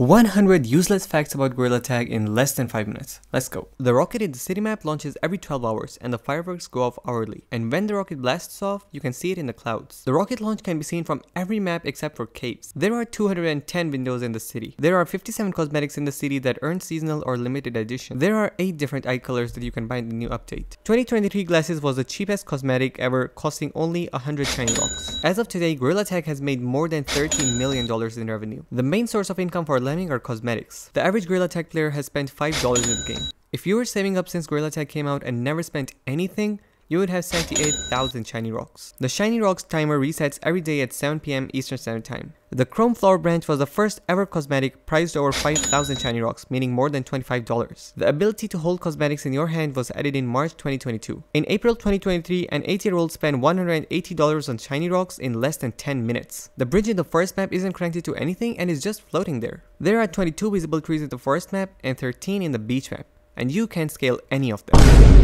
100 useless facts about Gorilla Tag in less than 5 minutes. Let's go. The rocket in the city map launches every 12 hours and the fireworks go off hourly. And when the rocket blasts off, you can see it in the clouds. The rocket launch can be seen from every map except for caves. There are 210 windows in the city. There are 57 cosmetics in the city that earn seasonal or limited edition. There are 8 different eye colors that you can buy in the new update. 2023 glasses was the cheapest cosmetic ever costing only 100 shiny rocks. As of today, Gorilla Tag has made more than $13 million in revenue. The main source of income for Lemming are cosmetics. The average Gorilla Tag player has spent $5 in the game. If you were saving up since Gorilla Tag came out and never spent anything, you would have 78,000 shiny rocks. The shiny rocks timer resets every day at 7pm Eastern Standard Time. The Chrome Flower branch was the first ever cosmetic priced over 5,000 shiny rocks, meaning more than $25. The ability to hold cosmetics in your hand was added in March 2022. In April 2023, an 8-year-old spent $180 on shiny rocks in less than 10 minutes. The bridge in the forest map isn't connected to anything and is just floating there. There are 22 visible trees in the forest map and 13 in the beach map and you can't scale any of them.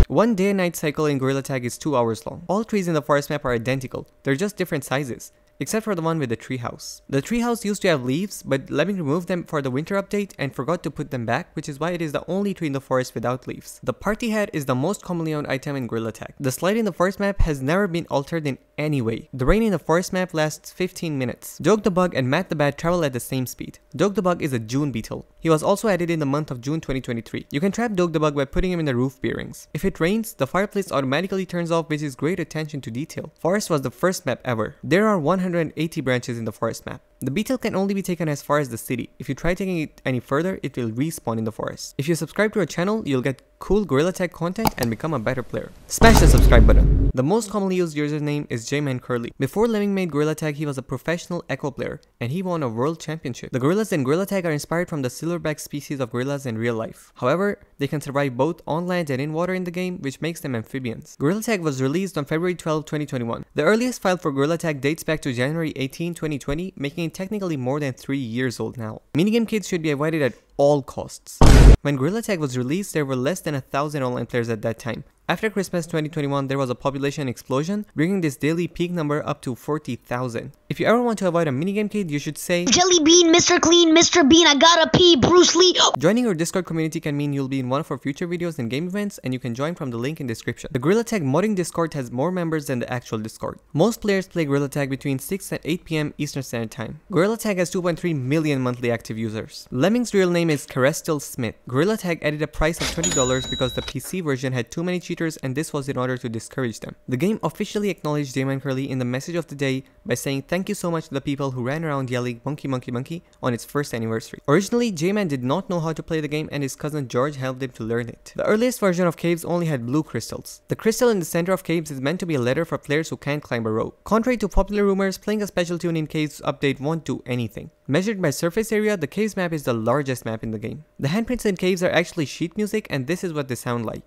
One day and night cycle in Gorilla Tag is 2 hours long. All trees in the forest map are identical, they're just different sizes except for the one with the treehouse. The treehouse used to have leaves, but Lemming removed them for the winter update and forgot to put them back, which is why it is the only tree in the forest without leaves. The party hat is the most commonly owned item in Gorilla Tag. The slide in the forest map has never been altered in any way. The rain in the forest map lasts 15 minutes. Doug the Bug and Matt the Bat travel at the same speed. Doug the Bug is a June beetle. He was also added in the month of June 2023. You can trap Doug the Bug by putting him in the roof bearings. If it rains, the fireplace automatically turns off which is great attention to detail. Forest was the first map ever. There are 180 branches in the forest map. The beetle can only be taken as far as the city. If you try taking it any further, it will respawn in the forest. If you subscribe to our channel, you'll get cool Gorilla Tag content and become a better player. Smash the subscribe button. The most commonly used username is J-Man Curly. Before Lemming made Gorilla Tag, he was a professional Echo player, and he won a world championship. The gorillas in Gorilla Tag are inspired from the silverback species of gorillas in real life. However, they can survive both on land and in water in the game, which makes them amphibians. Gorilla Tag was released on February 12, 2021. The earliest file for Gorilla Tag dates back to January 18, 2020, making technically more than 3 years old now. Minigame kids should be avoided at all costs. When Gorilla Tag was released, there were less than a thousand online players at that time. After Christmas 2021, there was a population explosion, bringing this daily peak number up to 40,000. If you ever want to avoid a minigame kid, you should say Jelly Bean, Mr. Clean, Mr. Bean, I gotta pee, Bruce Lee. Joining our Discord community can mean you'll be in one of our future videos and game events, and you can join from the link in description. The Gorilla Tag modding Discord has more members than the actual Discord. Most players play Gorilla Tag between 6 and 8 pm Eastern Standard Time. Gorilla Tag has 2.3 million monthly active users. Lemming's real name is Kerestell Smith. Gorilla Tag added a price of $20 because the PC version had too many cheaters and this was in order to discourage them. The game officially acknowledged J-Man Curly in the message of the day by saying thank you so much to the people who ran around yelling monkey monkey monkey on its first anniversary. Originally, J-Man did not know how to play the game and his cousin George helped him to learn it. The earliest version of Caves only had blue crystals. The crystal in the center of Caves is meant to be a letter for players who can't climb a rope. Contrary to popular rumors, playing a special tune in Caves update won't do anything. Measured by surface area, the Caves map is the largest map in the game. The handprints in Caves are actually sheet music and this is what they sound like.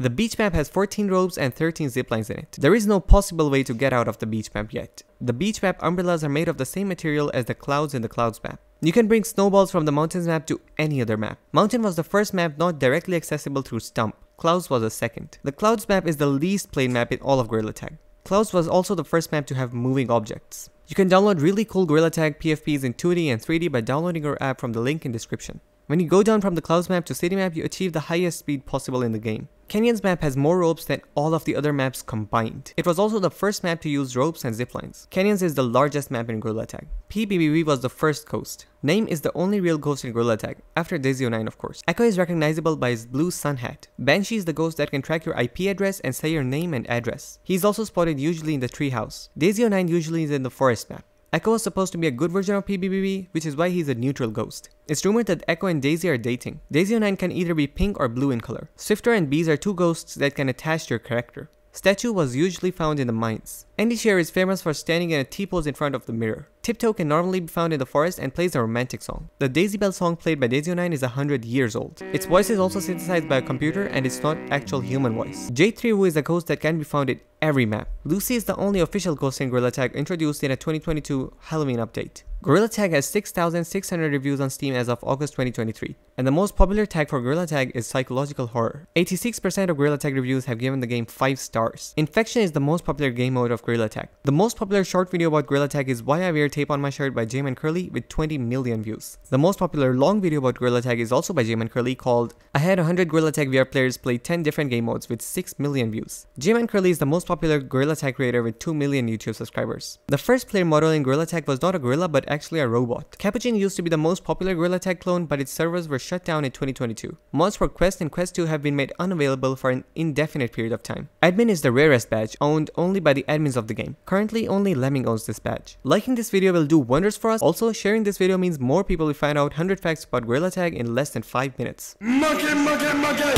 The beach map has 14 ropes and 13 ziplines in it. There is no possible way to get out of the beach map yet. The beach map umbrellas are made of the same material as the clouds in the clouds map. You can bring snowballs from the mountains map to any other map. Mountain was the first map not directly accessible through Stump. Clouds was the second. The clouds map is the least played map in all of Gorilla Tag. Clouds was also the first map to have moving objects. You can download really cool Gorilla Tag PFPs in 2D and 3D by downloading our app from the link in description. When you go down from the clouds map to city map, you achieve the highest speed possible in the game. Canyons map has more ropes than all of the other maps combined. It was also the first map to use ropes and ziplines. Canyons is the largest map in Gorilla Tag. PBBV was the first ghost. Name is the only real ghost in Gorilla Tag, after Daisy09 of course. Echo is recognizable by his blue sun hat. Banshee is the ghost that can track your IP address and say your name and address. He is also spotted usually in the treehouse. Daisy09 usually is in the forest map. Echo is supposed to be a good version of PBBV, which is why he's a neutral ghost. It's rumored that Echo and Daisy are dating. Daisy09 can either be pink or blue in color. Swifter and Bees are two ghosts that can attach to your character. Statue was usually found in the mines. Andy Share is famous for standing in a T-pose in front of the mirror. Tiptoe can normally be found in the forest and plays a romantic song. The Daisy Bell song played by Daisy09 is 100 years old. Its voice is also synthesized by a computer and it's not actual human voice. J3 is a ghost that can be found in every map. Lucy is the only official ghost in Gorilla Tag introduced in a 2022 Halloween update. Gorilla Tag has 6,600 reviews on Steam as of August 2023, and the most popular tag for Gorilla Tag is psychological horror. 86% of Gorilla Tag reviews have given the game 5 stars. Infection is the most popular game mode of Gorilla Tag. The most popular short video about Gorilla Tag is Why I Wear Tape on My Shirt by Jman Curly with 20 million views. The most popular long video about Gorilla Tag is also by Jman Curly called I had 100 Gorilla Tag VR players play 10 different game modes with 6 million views. Jman Curly is the most popular Gorilla Tag creator with 2 million YouTube subscribers. The first player model in Gorilla Tag was not a gorilla but actually a robot. Capuchin used to be the most popular Gorilla Tag clone, but its servers were shut down in 2022. Mods for Quest and Quest 2 have been made unavailable for an indefinite period of time. Admin is the rarest badge, owned only by the admins of the game. Currently, only Lemming owns this badge. Liking this video will do wonders for us. Also, sharing this video means more people will find out 100 facts about Gorilla Tag in less than 5 minutes. Monkey, monkey, monkey.